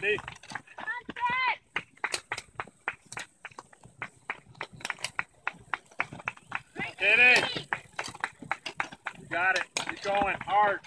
Sydney. Hit. You got it. You're going. Hard.